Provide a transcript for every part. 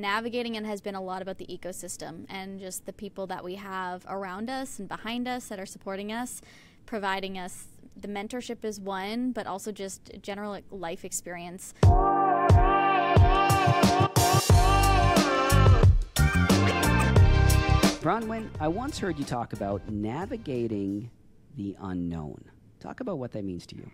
navigating it has been a lot about the ecosystem and just the people that we have around us and behind us that are supporting us, providing us the mentorship is one, but also just general life experience. Bronwyn, I once heard you talk about navigating the unknown. Talk about what that means to you.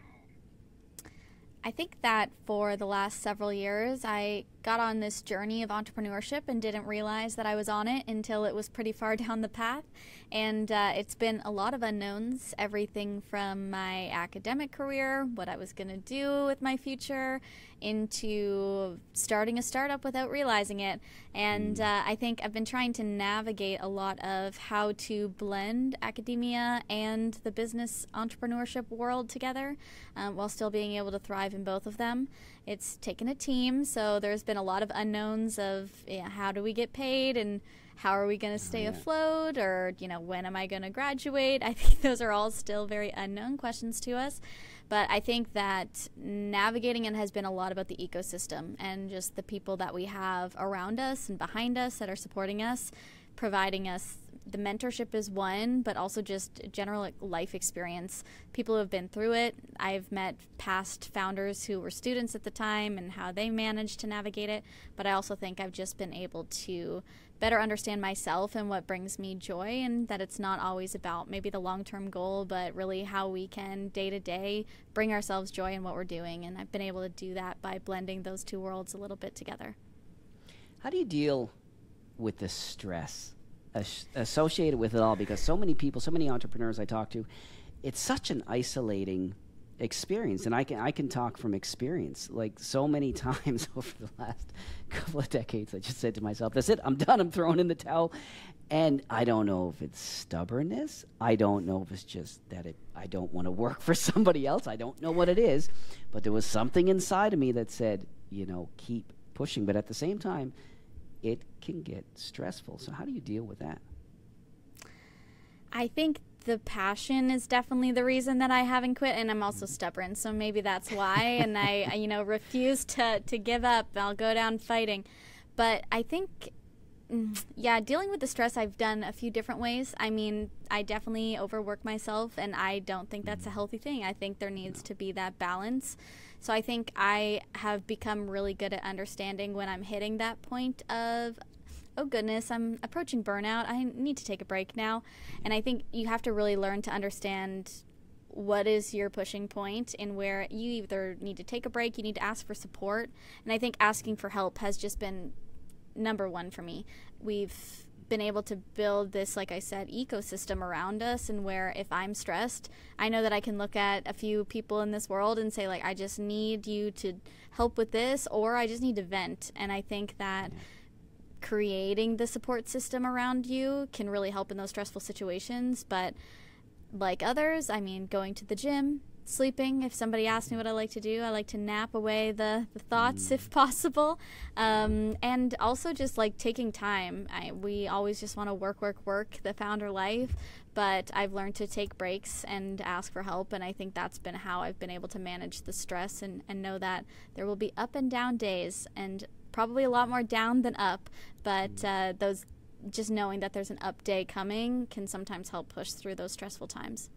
I think that for the last several years, I got on this journey of entrepreneurship and didn't realize that I was on it until it was pretty far down the path. And uh, it's been a lot of unknowns everything from my academic career, what I was going to do with my future, into starting a startup without realizing it. And uh, I think I've been trying to navigate a lot of how to blend academia and the business entrepreneurship world together um, while still being able to thrive in both of them. It's taken a team, so there's been a lot of unknowns of how do we get paid and how are we going to stay oh, yeah. afloat or you know when am i going to graduate i think those are all still very unknown questions to us but I think that navigating it has been a lot about the ecosystem and just the people that we have around us and behind us that are supporting us, providing us the mentorship is one, but also just general life experience. People who have been through it. I've met past founders who were students at the time and how they managed to navigate it. But I also think I've just been able to better understand myself and what brings me joy, and that it's not always about maybe the long term goal, but really how we can day to day bring ourselves joy in what we're doing. And I've been able to do that by blending those two worlds a little bit together. How do you deal with the stress associated with it all? Because so many people, so many entrepreneurs I talk to, it's such an isolating experience. And I can I can talk from experience like so many times over the last couple of decades. I just said to myself that's it. I'm done. I'm throwing in the towel. And I don't know if it's stubbornness. I don't know if it's just that it I don't want to work for somebody else. I don't know what it is. But there was something inside of me that said you know keep pushing. But at the same time it can get stressful so how do you deal with that I think the passion is definitely the reason that I haven't quit, and I'm also stubborn, so maybe that's why. and I, you know, refuse to to give up. I'll go down fighting. But I think, Mm, yeah, dealing with the stress, I've done a few different ways. I mean, I definitely overwork myself, and I don't think that's a healthy thing. I think there needs to be that balance. So I think I have become really good at understanding when I'm hitting that point of oh goodness, I'm approaching burnout. I need to take a break now. And I think you have to really learn to understand what is your pushing point and where you either need to take a break, you need to ask for support. And I think asking for help has just been number one for me. We've been able to build this, like I said, ecosystem around us, and where if I'm stressed, I know that I can look at a few people in this world and say, like, I just need you to help with this, or I just need to vent. And I think that creating the support system around you can really help in those stressful situations. But like others, I mean, going to the gym, sleeping. If somebody asks me what I like to do, I like to nap away the, the thoughts if possible. Um, and also just like taking time. I, we always just want to work, work, work the founder life. But I've learned to take breaks and ask for help. And I think that's been how I've been able to manage the stress and, and know that there will be up and down days. And probably a lot more down than up, but mm. uh, those just knowing that there's an up day coming can sometimes help push through those stressful times.